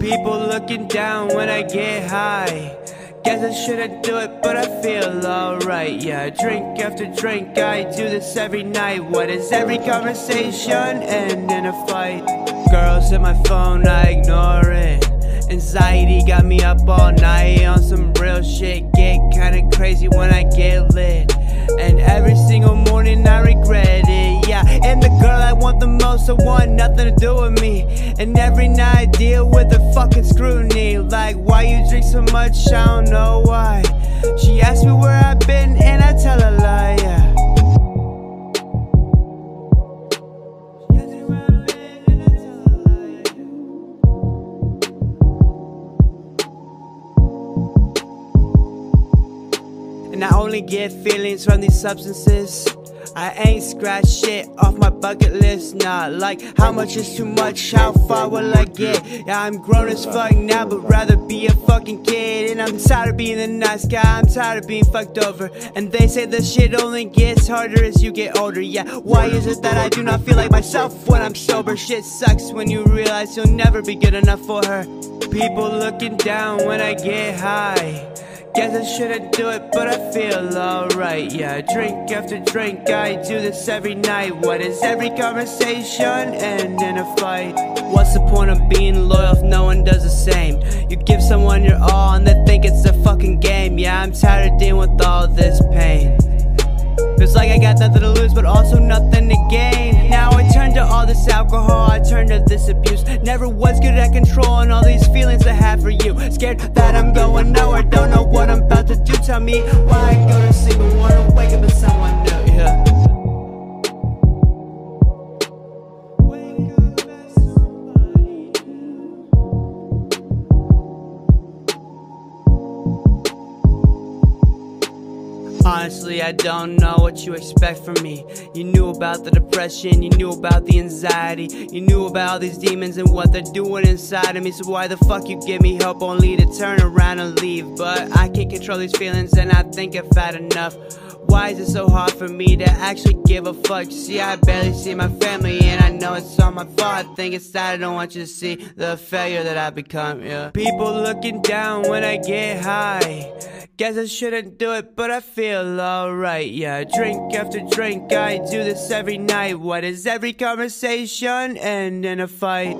People looking down when I get high. Guess I shouldn't do it, but I feel alright. Yeah, drink after drink, I do this every night. What is every conversation end in a fight? Girls hit my phone, I ignore it. Anxiety got me up all night on some real shit. Get kinda crazy when I get lit. And every single most, I want nothing to do with me. And every night I deal with the fucking scrutiny. Like, why you drink so much? I don't know why. She asked me where I've been, and I tell her lie, yeah. And I only get feelings from these substances. I ain't scratched shit off my bucket list, nah. Like, how much is too much? How far will I get? Yeah, I'm grown as fuck now, but rather be a fucking kid. And I'm tired of being the nice guy, I'm tired of being fucked over. And they say the shit only gets harder as you get older, yeah. Why is it that I do not feel like myself when I'm sober? Shit sucks when you realize you'll never be good enough for her. People looking down when I get high. Guess I shouldn't do it, but I feel alright. Yeah, drink after drink, I do this every night. What is every conversation end in a fight? What's the point of being loyal if no one does the same? You give someone your all and they think it's a fucking game. Yeah, I'm tired of dealing with all this pain. Feels like I got nothing to lose, but also turn to this abuse. Never was good at controlling all these feelings I have for you. Scared that I'm going nowhere, don't know what I'm about to do. Tell me why I go to sleep and wanna Honestly, I don't know what you expect from me. You knew about the depression, you knew about the anxiety, you knew about all these demons and what they're doing inside of me. So why the fuck you give me help only to turn around and leave? But I can't control these feelings and I think I've had enough. Why is it so hard for me to actually give a fuck? See, I barely see my family, and I know it's all my fault. I think it's that I don't want you to see the failure that I've become. Yeah. People looking down when I get high. Guess I shouldn't do it, but I feel alright. Yeah, drink after drink, I do this every night. What is every conversation end in a fight?